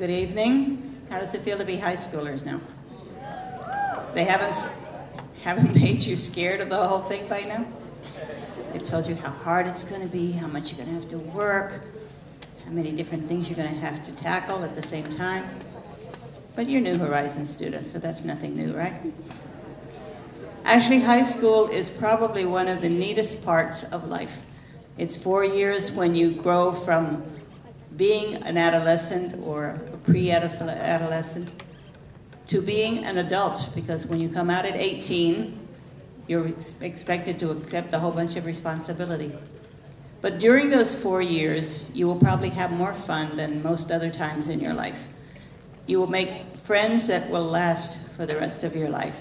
Good evening. How does it feel to be high schoolers now? They haven't haven't made you scared of the whole thing by now? They've told you how hard it's going to be, how much you're going to have to work, how many different things you're going to have to tackle at the same time. But you're New Horizons students, so that's nothing new, right? Actually, high school is probably one of the neatest parts of life. It's four years when you grow from being an adolescent or a pre adolescent to being an adult, because when you come out at 18, you're ex- expected to accept a whole bunch of responsibility. But during those four years, you will probably have more fun than most other times in your life. You will make friends that will last for the rest of your life.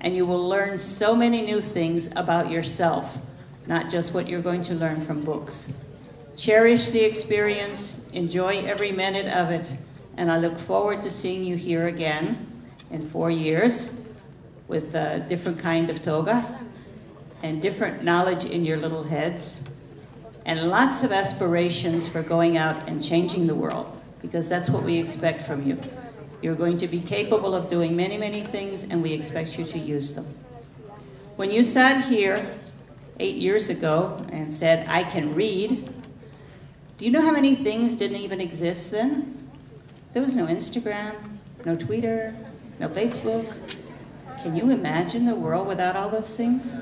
And you will learn so many new things about yourself, not just what you're going to learn from books. Cherish the experience, enjoy every minute of it, and I look forward to seeing you here again in four years with a different kind of toga and different knowledge in your little heads and lots of aspirations for going out and changing the world because that's what we expect from you. You're going to be capable of doing many, many things, and we expect you to use them. When you sat here eight years ago and said, I can read, do you know how many things didn't even exist then? There was no Instagram, no Twitter, no Facebook. Can you imagine the world without all those things?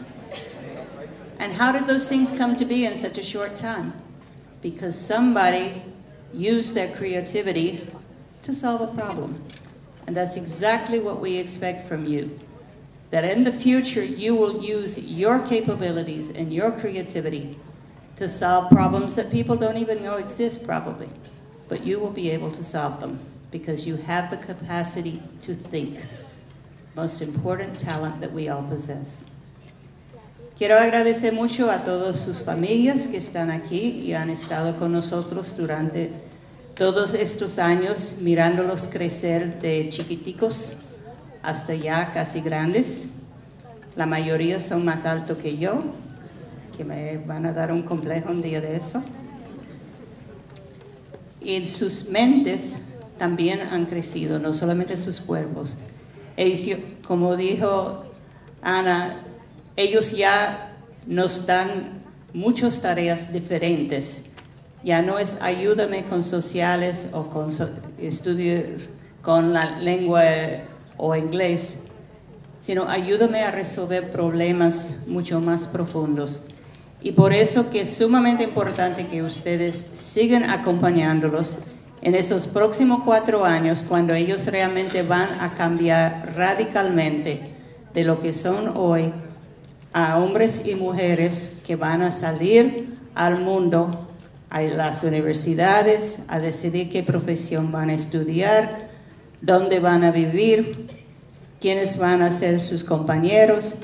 And how did those things come to be in such a short time? Because somebody used their creativity to solve a problem. And that's exactly what we expect from you. That in the future, you will use your capabilities and your creativity to solve problems that people don't even know exist, probably. But you will be able to solve them because you have the capacity to think. Most important talent that we all possess. Quiero agradecer mucho a todas sus familias que están aquí y han estado con nosotros durante todos estos años, mirándolos crecer de chiquiticos hasta ya casi grandes. La mayoría son más altos que yo, que me van a dar un complejo un día de eso. Y sus mentes también han crecido, no solamente sus cuerpos. Ellos, como dijo Ana, ellos ya nos dan muchas tareas diferentes. Ya no es ayúdame con sociales o con estudios con la lengua o inglés, sino ayúdame a resolver problemas mucho más profundos. Y por eso que es sumamente importante que ustedes sigan acompañándolos en esos próximos cuatro años, cuando ellos realmente van a cambiar radicalmente de lo que son hoy a hombres y mujeres que van a salir al mundo, a las universidades, a decidir qué profesión van a estudiar, dónde van a vivir, quiénes van a ser sus compañeros.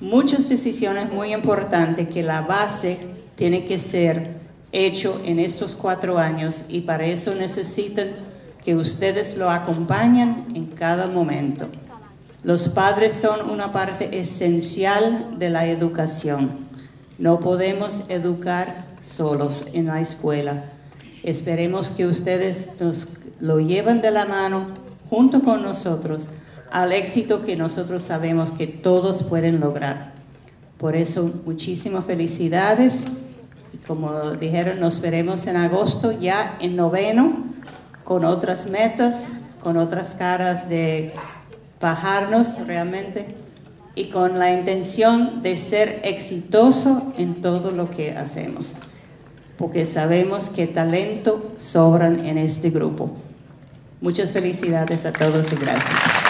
Muchas decisiones muy importantes que la base tiene que ser hecho en estos cuatro años y para eso necesitan que ustedes lo acompañen en cada momento. Los padres son una parte esencial de la educación. No podemos educar solos en la escuela. Esperemos que ustedes nos lo lleven de la mano junto con nosotros al éxito que nosotros sabemos que todos pueden lograr. Por eso, muchísimas felicidades. Y como dijeron, nos veremos en agosto ya en noveno con otras metas, con otras caras de bajarnos realmente y con la intención de ser exitoso en todo lo que hacemos, porque sabemos que talento sobran en este grupo. Muchas felicidades a todos y gracias.